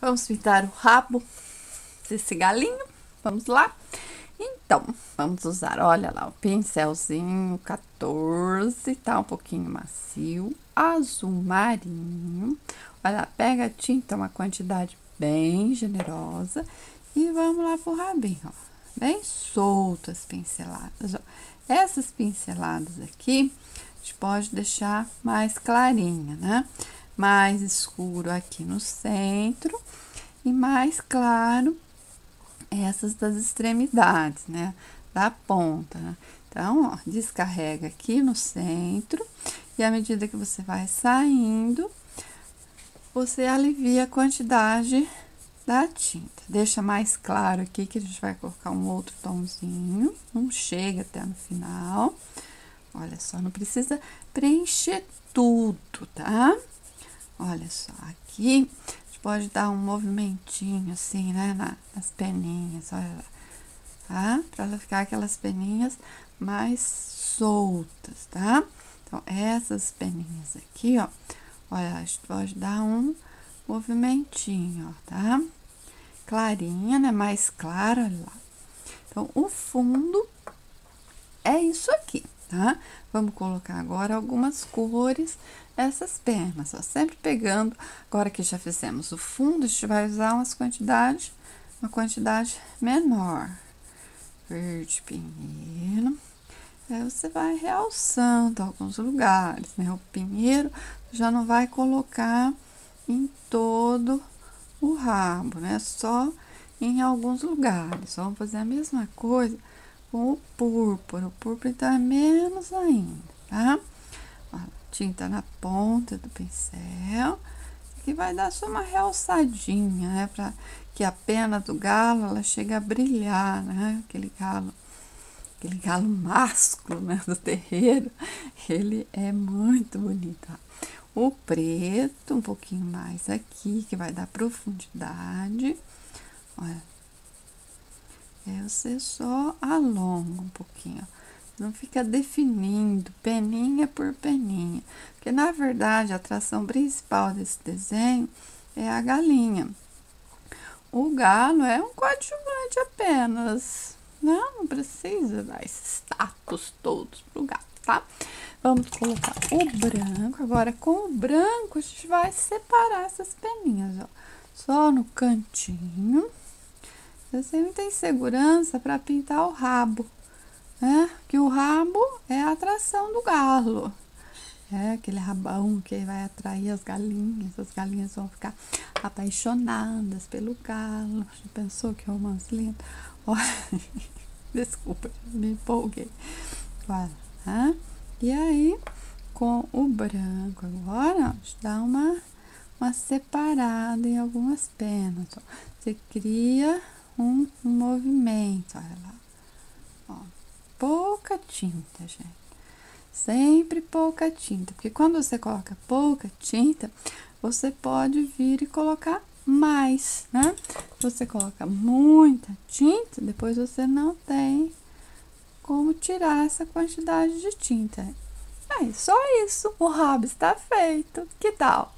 Vamos pintar o rabo desse galinho. Vamos lá? Então, vamos usar, olha lá, o pincelzinho 14, tá um pouquinho macio, azul marinho. Olha, pega a tinta, uma quantidade bem generosa e vamos lá pro rabinho, ó. Bem soltas pinceladas, ó. Essas pinceladas aqui, a gente pode deixar mais clarinha, né? Mais escuro aqui no centro e mais claro essas das extremidades, né? Da ponta, né? Então, ó, descarrega aqui no centro e à medida que você vai saindo, você alivia a quantidade da tinta. Deixa mais claro aqui que a gente vai colocar um outro tomzinho, não chega até no final. Olha só, não precisa preencher tudo, tá? Olha só, aqui pode dar um movimentinho assim, né, nas peninhas, olha lá, tá? Pra ela ficar aquelas peninhas mais soltas, tá? Então, essas peninhas aqui, ó, olha, a gente pode dar um movimentinho, ó, tá? Clarinha, né, mais clara, olha lá. Então, o fundo é isso aqui, tá? Vamos colocar agora algumas cores essas penas, ó, sempre pegando. Agora que já fizemos o fundo, a gente vai usar umas quantidades, uma quantidade menor. Verde pinheiro. Aí você vai realçando alguns lugares, né? O pinheiro já não vai colocar em todo o rabo, né? Só em alguns lugares. Vamos fazer a mesma coisa o púrpura. O púrpura é menos ainda, tá? tinta na ponta do pincel. Aqui vai dar só uma realçadinha, né? Pra que a pena do galo, ela chega a brilhar, né? Aquele galo, aquele galo másculo, né? Do terreiro, ele é muito bonito. O preto, um pouquinho mais aqui, que vai dar profundidade. Olha. Aí você só alonga um pouquinho, ó não fica definindo peninha por peninha, porque na verdade a atração principal desse desenho é a galinha. O galo é um coadjuvante apenas, né? não precisa dar esses status todos pro gato, tá? Vamos colocar o branco, agora com o branco a gente vai separar essas peninhas, ó, só no cantinho. Você não tem segurança para pintar o rabo, né? Que o rabo é a atração do galo. É aquele rabão que vai atrair as galinhas, as galinhas vão ficar apaixonadas pelo galo. Já pensou que romance lindo? Olha, desculpa, me empolguei. Olha, né? E aí, com o branco agora, ó, dá uma, uma separada em algumas penas. Ó. Você cria um movimento, olha lá. Ó pouca tinta, gente. Sempre pouca tinta, porque quando você coloca pouca tinta, você pode vir e colocar mais, né? Você coloca muita tinta, depois você não tem como tirar essa quantidade de tinta. É só isso, o rabo está feito. Que tal?